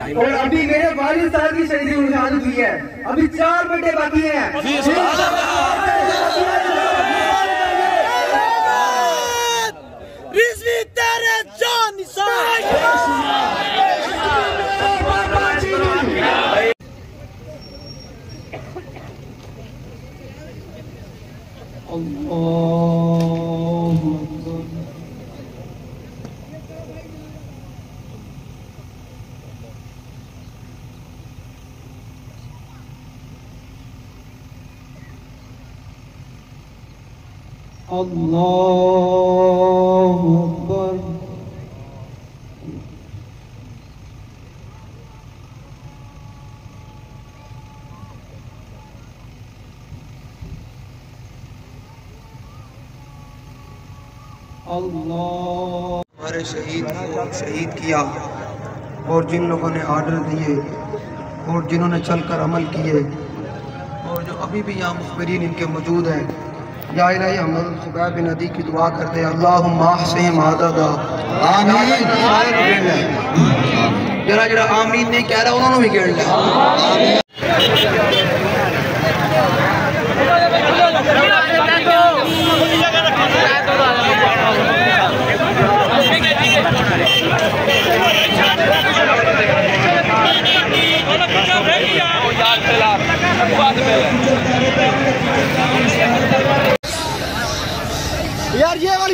और अभी मेरे वालिद साल की शहीदी उठान की है। अभी चार बेटे बाकी हैं रिजवी तेरे जान निशान अल्लाह हमारे शहीद को शहीद किया और जिन लोगों ने आर्डर दिए और जिन्होंने चलकर अमल किए और जो अभी भी यहाँ मुखबरीन इनके मौजूद हैं या इलाही हम सुबैब बिन नदी की दुआ करते हैं। अल्लाह माह से मादा आमीन। जरा जरा आमीन नहीं कह रहा, उन्होंने भी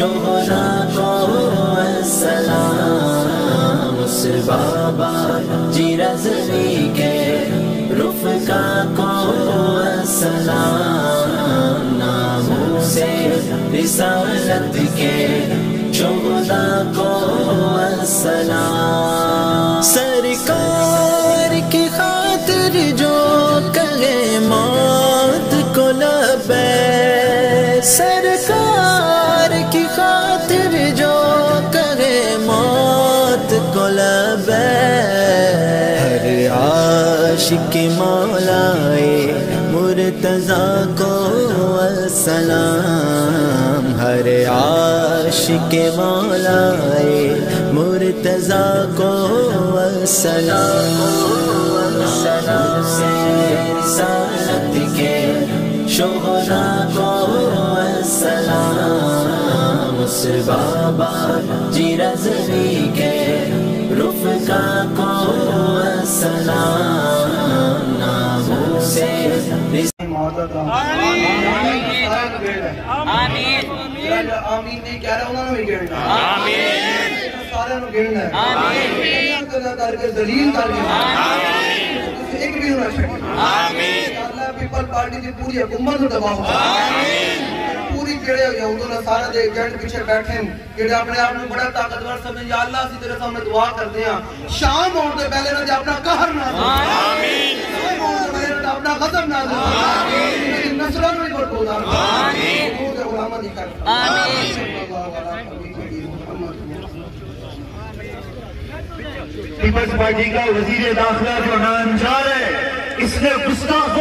शोहरा को सलाम जी रजवी के रुफका को सलाम नामों रिसालत के शोहरा को सलाम को लबे हर आशिक मौलाए मुर्तजा को सलाम। हर आशिक मौलाए मुर्तजा को सलाम। से के शोहरा को सलाम। उस बाबा जी रजवी के को सलाम नामों से आमीन आमीन नहीं कह रहा उन्होंने भी कह लिया आमीन सारे ਨੂੰ ਕਹਿਣਾ ਆਮੀਨ ਗੱਲਾਂ ਕਰਕੇ ਦਲੀਲ ਕਰਕੇ ਆਮੀਨ ਇੱਕ ਵੀ ਨਾ ਛੱਡ ਆਮੀਨ ਅੱਲਾਹ ਪੀਪਲ ਪਾਰਟੀ ਦੀ ਪੂਰੀ ਹਕੂਮਤ ਨੂੰ ਦਬਾਓ ਆਮੀਨ ਪੂਰੀ ਜਿਹੜੇ ਯਹੂਦੋਂ ਨੇ ਸਾਰੇ ਦੇ ਏਜੰਟ ਪਿੱਛੇ ਬੈਠੇ ਨੇ ਜਿਹੜੇ ਆਪਣੇ ਆਪ ਨੂੰ ਬੜਾ ਤਾਕਤਵਰ ਸਮਝਦੇ ਜਾਂ ਅੱਲਾਹ ਅਸੀਂ ਤੇਰੇ ਸਾਹਮਣੇ ਦੁਆ ਕਰਦੇ ਹਾਂ ਸ਼ਾਮ ਹੋਣ ਤੋਂ ਪਹਿਲੇ ਨਾ ਆਪਣਾ ਕਹਿਰ ਨਾ ਆਮੀਨ ਸ਼ਾਮ ਹੋਣ ਤੋਂ ਪਹਿਲੇ ਨਾ ਆਪਣਾ ਗਜ਼ਬ ਨਾ ਆਮੀਨ ਨਸਰਾਂ ਨੂੰ ਵੀ ਬਰਕੋਦਾ ਆਮੀਨ ਉਹ ਤੇ ਉਲਾਮਾ ਦੀ ਕਰ पीपल्स पार्टी का वजीर दाखिला जो नामचार है इसने गुस्ताख